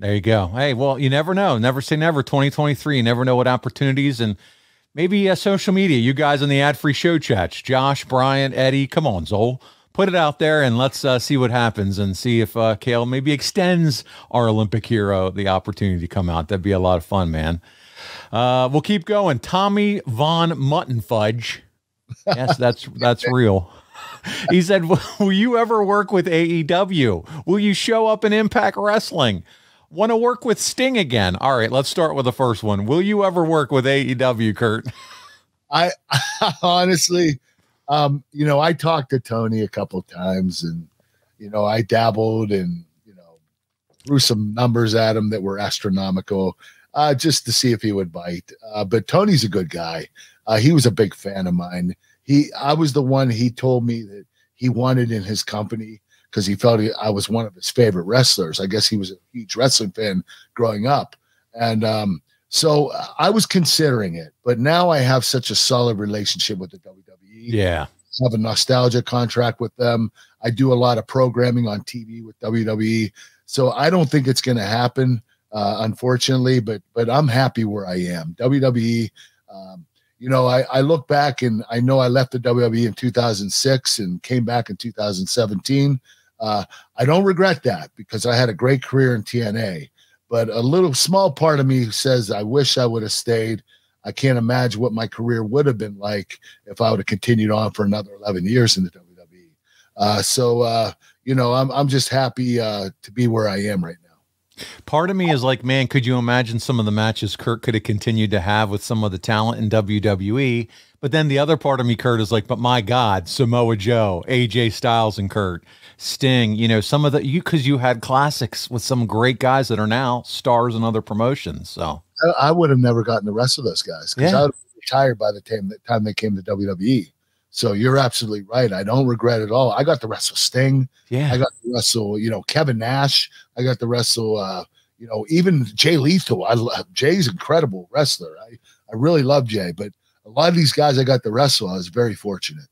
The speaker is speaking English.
There you go. Hey, well, you never know. Never say never. 2023. You never know what opportunities and maybe uh, social media. You guys in the ad free show chats, Josh, Brian, Eddie. Come on, Zol. Put it out there and let's uh, see what happens and see if uh, Cael maybe extends our Olympic hero the opportunity to come out. That'd be a lot of fun, man. Uh, we'll keep going. Tommy Von Mutton Fudge. Yes, that's that's real. He said, "Will you ever work with AEW? Will you show up in Impact Wrestling? Want to work with Sting again? All right, let's start with the first one. Will you ever work with AEW, Kurt? I honestly, um, you know, I talked to Tony a couple times, and you know, I dabbled and you know, threw some numbers at him that were astronomical, uh, just to see if he would bite. Uh, but Tony's a good guy. Uh, he was a big fan of mine. He, I was the one he told me that he wanted in his company because he felt he, I was one of his favorite wrestlers. I guess he was a huge wrestling fan growing up. And um, so uh, I was considering it, but now I have such a solid relationship with the WWE. Yeah. I have a nostalgia contract with them. I do a lot of programming on TV with WWE. So I don't think it's going to happen, uh, unfortunately, but but I'm happy where I am. WWE, um, you know, I, I look back and I know I left the WWE in 2006 and came back in 2017. Uh, I don't regret that because I had a great career in TNA. But a little small part of me says I wish I would have stayed. I can't imagine what my career would have been like if I would have continued on for another 11 years in the WWE. Uh, so, uh, you know, I'm, I'm just happy uh, to be where I am right now. Part of me is like, man, could you imagine some of the matches Kurt could have continued to have with some of the talent in WWE? But then the other part of me, Kurt, is like, but my God, Samoa Joe, AJ Styles, and Kurt. Sting, you know, some of the you because you had classics with some great guys that are now stars in other promotions. So I, I would have never gotten the rest of those guys because Yeah. I would have retired by the time the time they came to WWE. So you're absolutely right. I don't regret it all. I got to wrestle Sting. yeah, I got to wrestle, you know, Kevin Nash. I got to wrestle, uh, you know, even Jay Lethal. I love Jay's incredible wrestler. I I really love Jay, but a lot of these guys I got to wrestle, I was very fortunate.